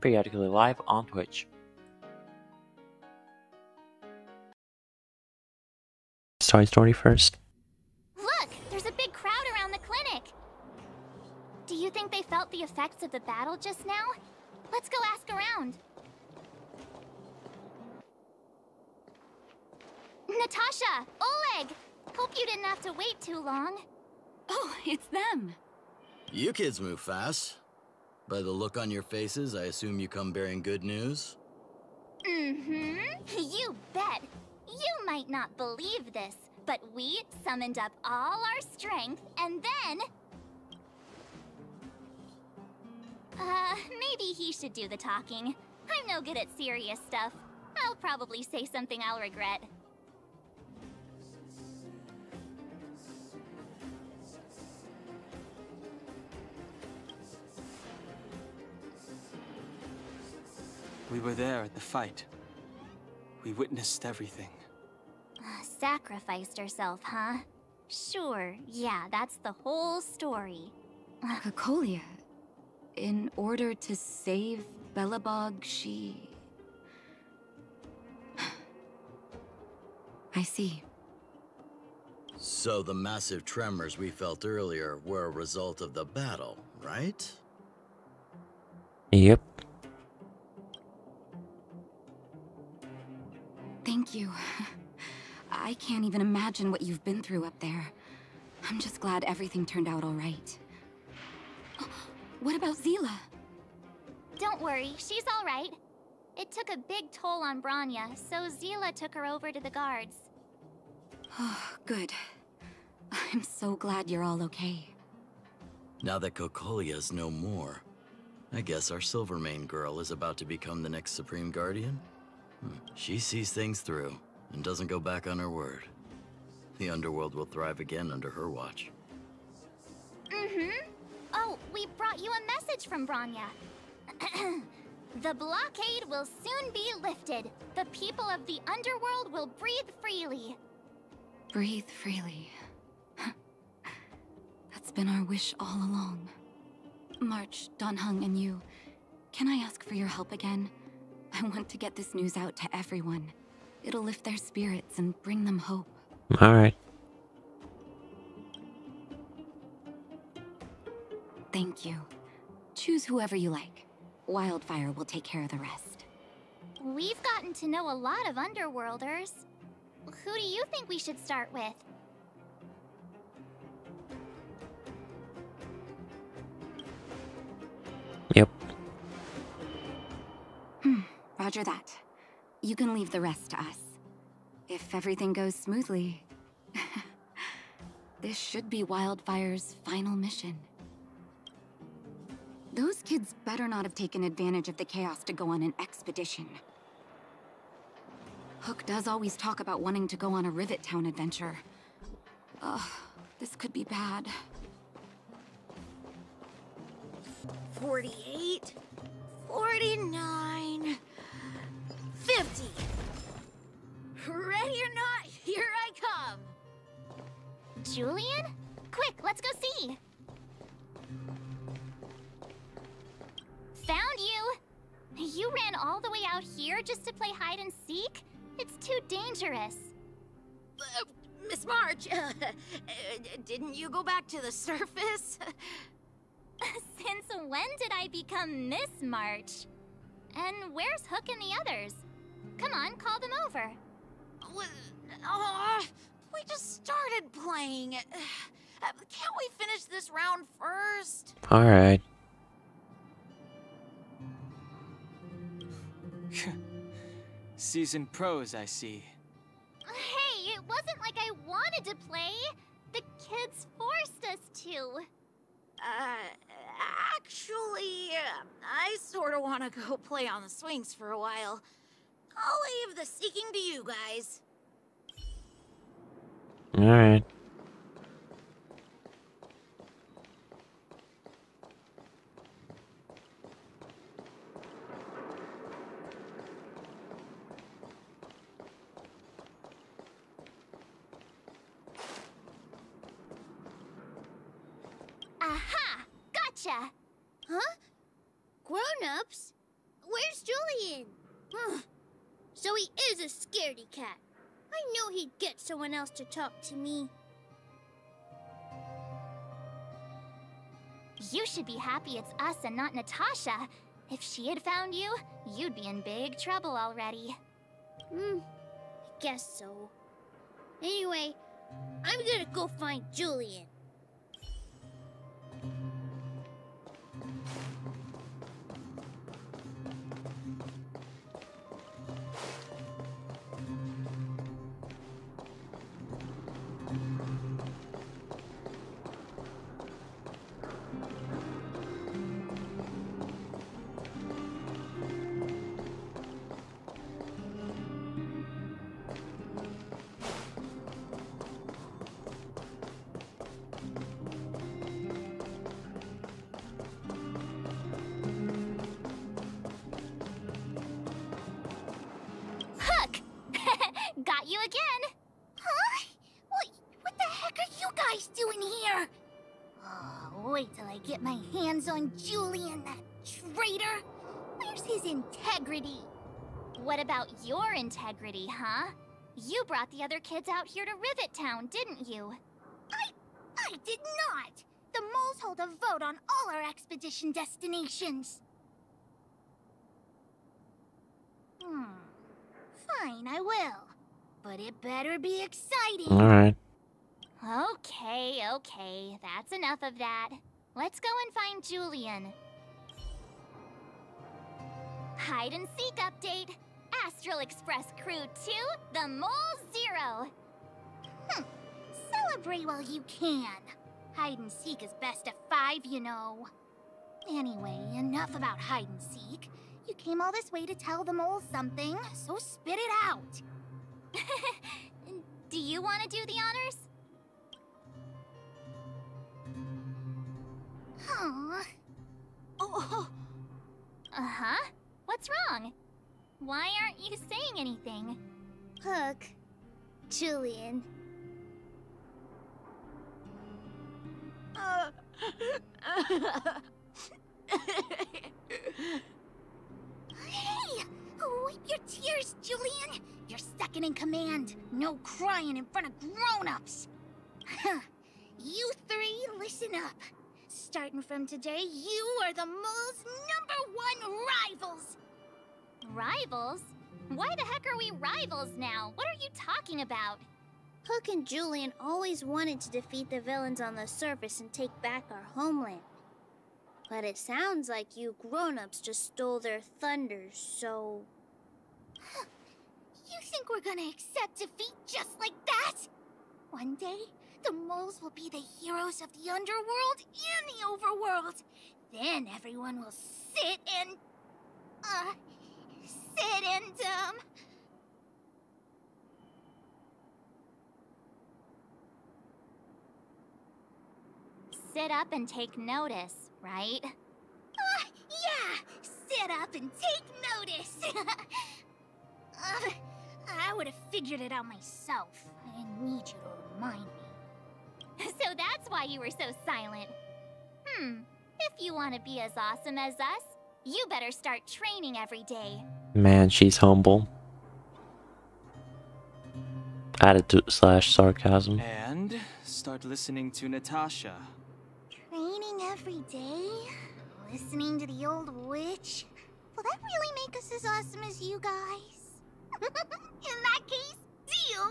periodically live on Twitch. Story story first. Look, there's a big crowd around the clinic. Do you think they felt the effects of the battle just now? Let's go ask around. Natasha! Oleg! Hope you didn't have to wait too long. Oh, it's them. You kids move fast. By the look on your faces, I assume you come bearing good news? Mm-hmm. You bet. You might not believe this, but we summoned up all our strength and then... Uh, maybe he should do the talking. I'm no good at serious stuff. I'll probably say something I'll regret. We were there at the fight. We witnessed everything. Sacrificed herself, huh? Sure, yeah, that's the whole story. Cocolia. In order to save Belobog, she... I see. So the massive tremors we felt earlier were a result of the battle, right? Yep. Thank you. I can't even imagine what you've been through up there. I'm just glad everything turned out all right. What about Seele? Don't worry, she's all right. It took a big toll on Bronya, so Seele took her over to the guards. Oh, good. I'm so glad you're all okay. Now that Cocolia's no more, I guess our Silvermane girl is about to become the next Supreme Guardian? She sees things through and doesn't go back on her word. The Underworld will thrive again under her watch. Mm-hmm. Oh, we brought you a message from Bronya. the blockade will soon be lifted. The people of the Underworld will breathe freely. Breathe freely. That's been our wish all along. March, Dan Heng, and you, can I ask for your help again? I want to get this news out to everyone. It'll lift their spirits and bring them hope. Alright. Thank you. Choose whoever you like. Wildfire will take care of the rest. We've gotten to know a lot of Underworlders. Who do you think we should start with? Yep. Hmm, roger that. You can leave the rest to us. If everything goes smoothly... this should be Wildfire's final mission. Those kids better not have taken advantage of the chaos to go on an expedition. Hook does always talk about wanting to go on a Rivet Town adventure. Ugh, this could be bad. 48, 49, 50. Ready or not, here I come. Julian? Quick, let's go see. Found you! You ran all the way out here just to play hide and seek? It's too dangerous. Uh, Miss March, uh, didn't you go back to the surface? Since when did I become Miss March? And where's Hook and the others? Come on, call them over. Oh, we just started playing. Uh, can't we finish this round first? Alright. Seasoned pros, I see. Hey, it wasn't like I wanted to play. The kids forced us to. Uh, actually, I sort of want to go play on the swings for a while. I'll leave the seeking to you guys. Alright. Aha! Gotcha! Huh? Grown-ups? where's Julian? So he is a scaredy cat. I knew he'd get someone else to talk to me. You should be happy it's us and not Natasha. If she had found you, you'd be in big trouble already. Hmm, I guess so. Anyway, I'm gonna go find Julian. You again! Huh? What, what the heck are you guys doing here? Oh, wait till I get my hands on Julian, that traitor. Where's his integrity? What about your integrity, huh? You brought the other kids out here to Rivet Town, didn't you? I, I did not. The moles hold a vote on all our expedition destinations. Hmm. Fine, I will. But it better be exciting. Alright. Okay, okay. That's enough of that. Let's go and find Julian. Hide and seek update. Astral Express Crew 2, the Mole Zero. Hmm, celebrate while you can. Hide and seek is best of five, you know. Anyway, enough about hide and seek. You came all this way to tell the mole something, so spit it out. Do you want to do the honors? Huh? Oh, Uh huh. What's wrong? Why aren't you saying anything? Hook. Julian. Uh, Hey! Oh, wipe your tears, Julian! You're second in command. No crying in front of grown-ups. you three, listen up. Starting from today, you are the mole's number one rivals. Rivals? Why the heck are we rivals now? What are you talking about? Hook and Julian always wanted to defeat the villains on the surface and take back our homeland. But it sounds like you grown-ups just stole their thunder, so... You think we're gonna accept defeat just like that? One day, the moles will be the heroes of the underworld and the overworld. Then everyone will sit and... Uh... Sit and, um... Sit up and take notice, right? Uh, yeah! Sit up and take notice! uh, I would have figured it out myself. I didn't need you to remind me. so that's why you were so silent. Hmm. If you want to be as awesome as us, you better start training every day. Man, she's humble. Attitude slash sarcasm. And start listening to Natasha. Every day? Listening to the old witch? Will that really make us as awesome as you guys? In that case, deal!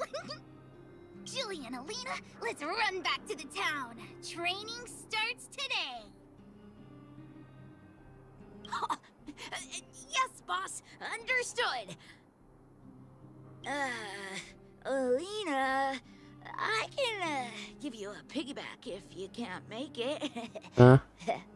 Julian, Alina, let's run back to the town. Training starts today. yes, boss. Understood. Uh, Alina, I can uh, give you a piggyback if you can't make it. Huh?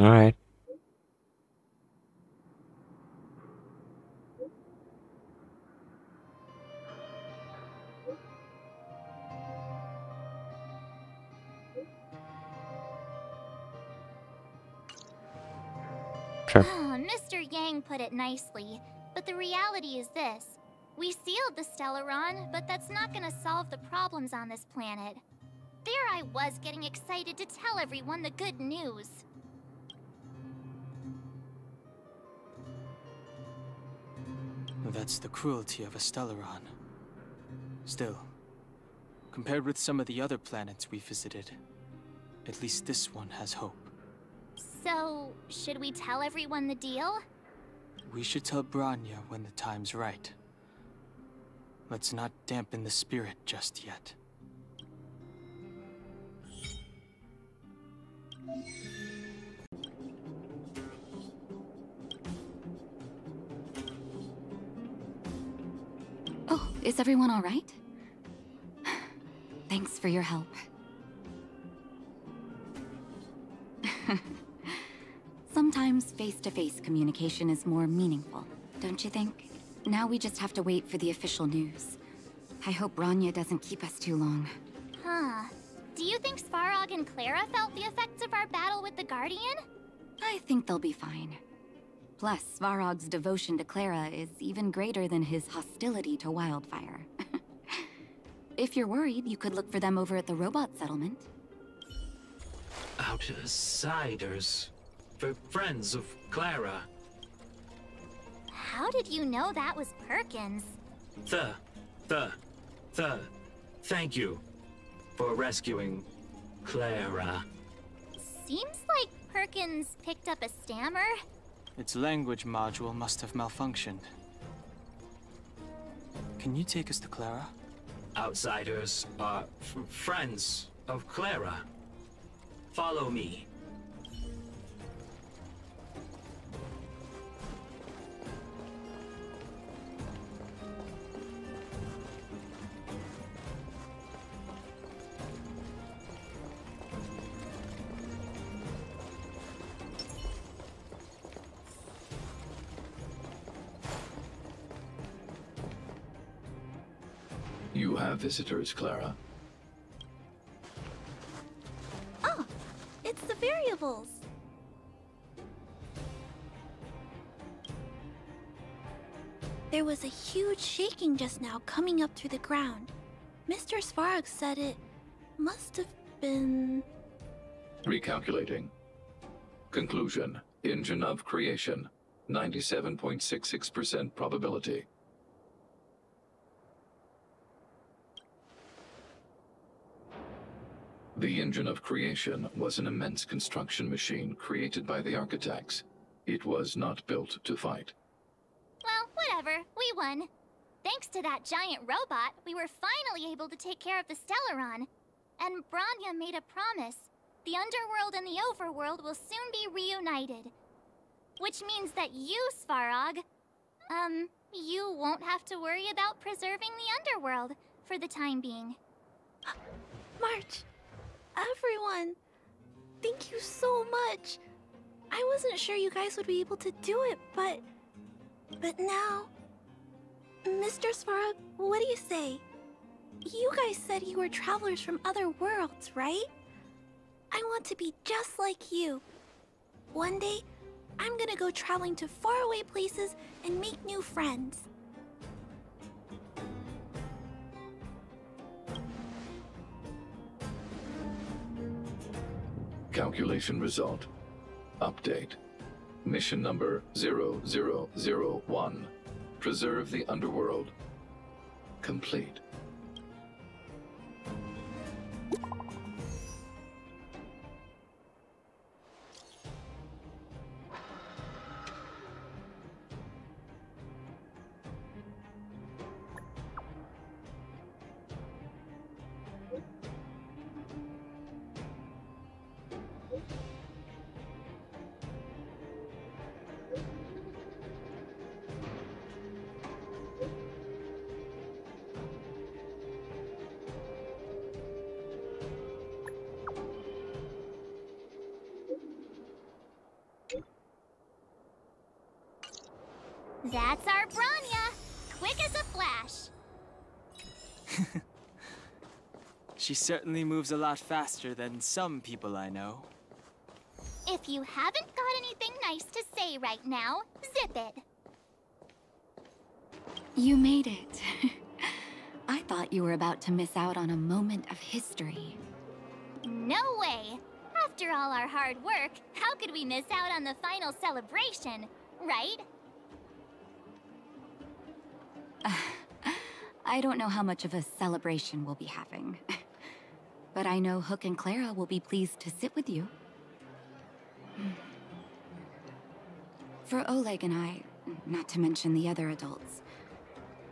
Alright. Sure. Mr. Yang put it nicely, but the reality is this. We sealed the Stellaron, but that's not gonna solve the problems on this planet. There I was getting excited to tell everyone the good news. That's the cruelty of a Stellaron. Still, compared with some of the other planets we visited, at least this one has hope. So, should we tell everyone the deal? We should tell Bronya when the time's right. Let's not dampen the spirit just yet. Is everyone all right? Thanks for your help. Sometimes face-to-face communication is more meaningful, don't you think? Now we just have to wait for the official news. I hope Bronya doesn't keep us too long. Huh. Do you think Svarog and Clara felt the effects of our battle with the Guardian? I think they'll be fine. Plus, Svarog's devotion to Clara is even greater than his hostility to Wildfire. if you're worried, you could look for them over at the robot settlement. Outsiders. For friends of Clara. How did you know that was Perkins? The, the, the. Thank you for rescuing Clara. Seems like Perkins picked up a stammer. Its language module must have malfunctioned. Can you take us to Clara? Outsiders are friends of Clara. Follow me. You have visitors, Clara. Oh, it's the variables. There was a huge shaking just now coming up through the ground. Mr. Svarog said it must have been. Recalculating. Conclusion. Engine of creation. 97.66% probability. The engine of creation was an immense construction machine created by the architects. It was not built to fight. Well, whatever. We won. Thanks to that giant robot, we were finally able to take care of the Stellaron. And Bronya made a promise. The underworld and the overworld will soon be reunited. Which means that you, Svarog, um, you won't have to worry about preserving the underworld for the time being. March! Everyone! Thank you so much! I wasn't sure you guys would be able to do it, but. But now. Mr. Svarog, what do you say? You guys said you were travelers from other worlds, right? I want to be just like you. One day, I'm gonna go traveling to faraway places and make new friends. Calculation result. Update. Mission number 0001. Preserve the underworld. Complete. That's our Bronya! Quick as a flash! She certainly moves a lot faster than some people I know. If you haven't got anything nice to say right now, zip it. You made it. I thought you were about to miss out on a moment of history. No way! After all our hard work, how could we miss out on the final celebration, right? I don't know how much of a celebration we'll be having. but I know Hook and Clara will be pleased to sit with you. For Oleg and I, not to mention the other adults,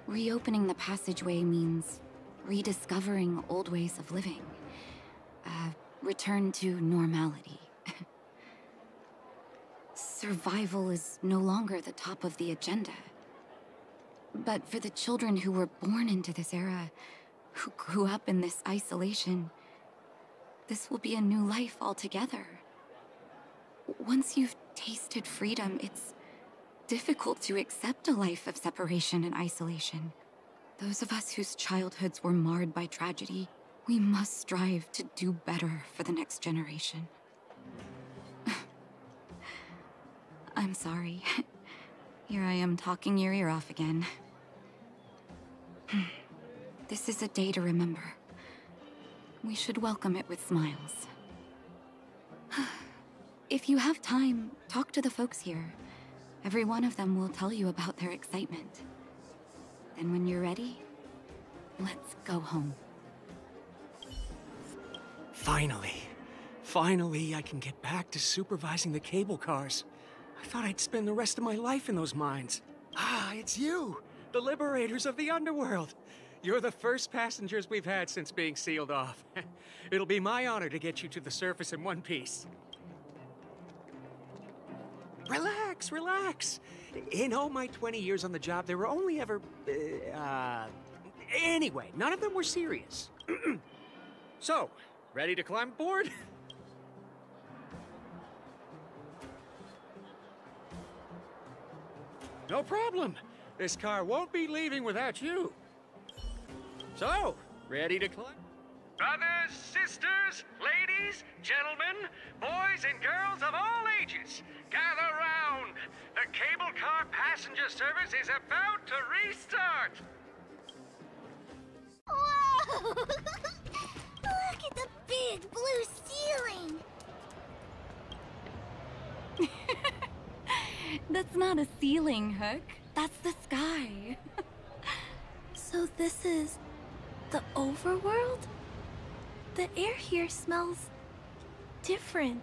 reopening the passageway means rediscovering old ways of living. A return to normality. Survival is no longer the top of the agenda. But for the children who were born into this era, who grew up in this isolation, this will be a new life altogether. Once you've tasted freedom, it's difficult to accept a life of separation and isolation. Those of us whose childhoods were marred by tragedy, we must strive to do better for the next generation. I'm sorry. Here I am talking your ear off again. This is a day to remember. We should welcome it with smiles. If you have time, talk to the folks here. Every one of them will tell you about their excitement. Then when you're ready, let's go home. Finally. Finally, I can get back to supervising the cable cars. I thought I'd spend the rest of my life in those mines. Ah, it's you, the liberators of the underworld. You're the first passengers we've had since being sealed off. It'll be my honor to get you to the surface in one piece. Relax, relax. In all my 20 years on the job, there were only ever. Uh, uh, anyway, none of them were serious. so, ready to climb aboard? No problem. This car won't be leaving without you. So, ready to climb? Brothers, sisters, ladies, gentlemen, boys and girls of all ages, gather round. The cable car passenger service is about to restart. Whoa! Look at the big blue ceiling! That's not a ceiling, Hook. That's the sky. So this is the overworld? The air here smells different.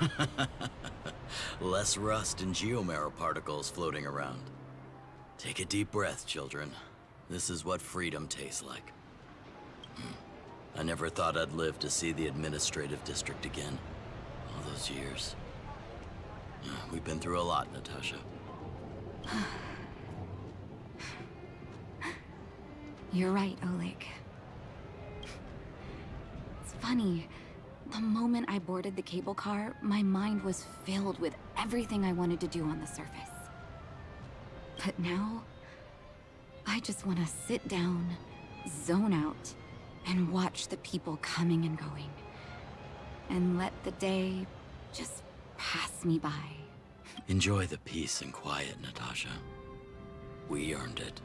Less rust and geomarrow particles floating around. Take a deep breath, children. This is what freedom tastes like. Hmm. I never thought I'd live to see the administrative district again. All those years. We've been through a lot, Natasha. You're right, Oleg. It's funny. The moment I boarded the cable car, my mind was filled with everything I wanted to do on the surface. But now, I just want to sit down, zone out, and watch the people coming and going. And let the day just pass me by. Enjoy the peace and quiet, Natasha. We earned it.